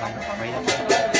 Bye. Bye.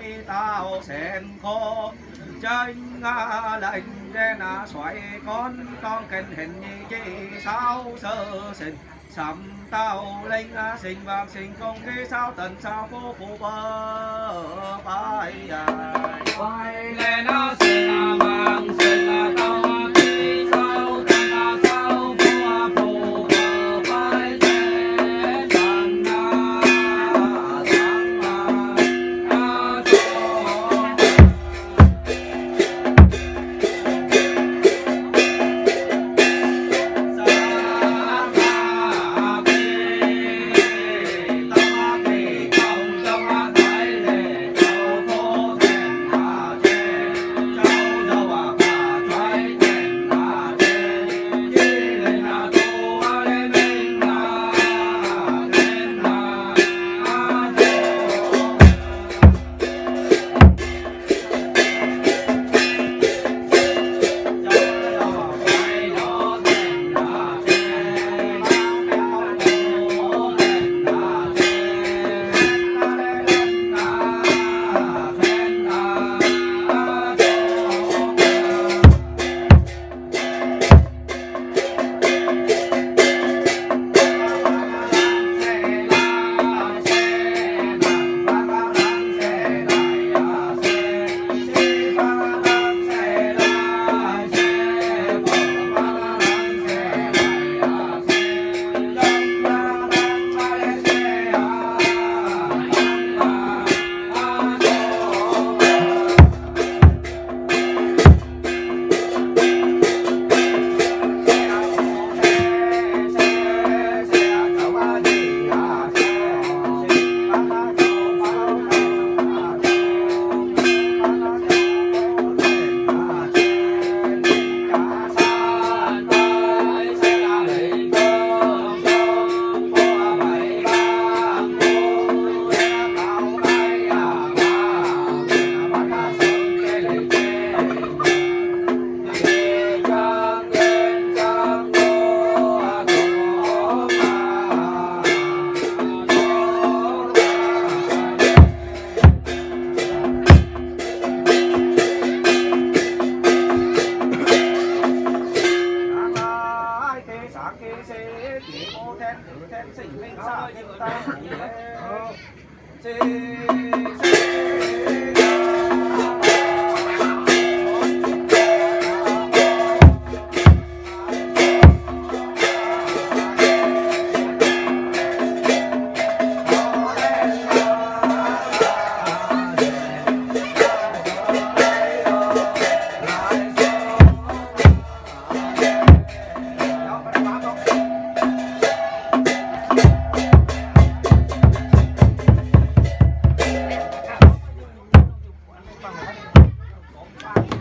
hỏi tao xem khó chân nga lệnh ra à xoay con con kinh hình như chi sao sơ sinh. Sầm tao linh à sinh vàng sinh công khi sao, tần sao phố phù bờ bay à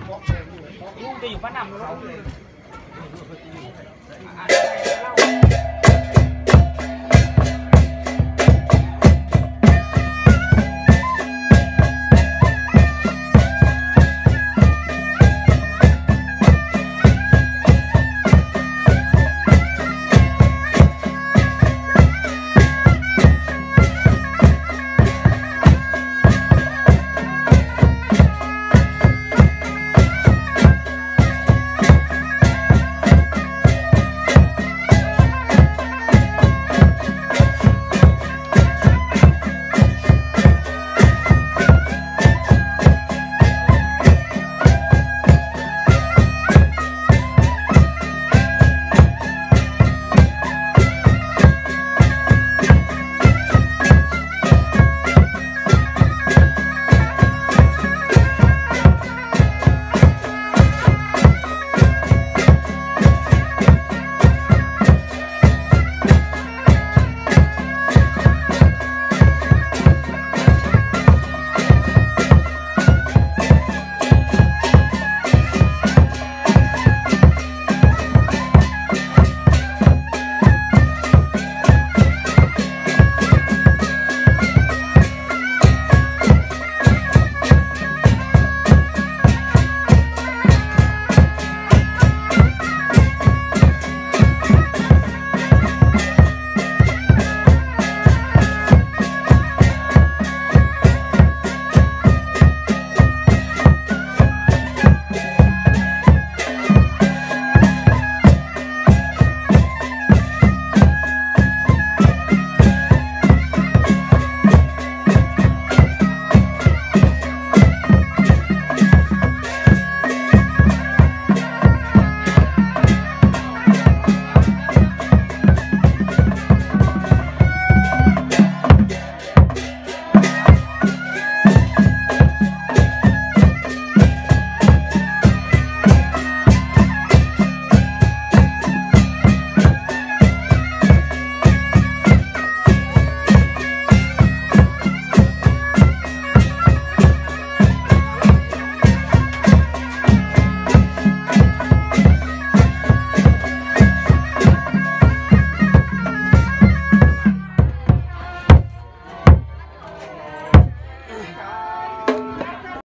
ลุงจะอยู่บ้านนำแล้ว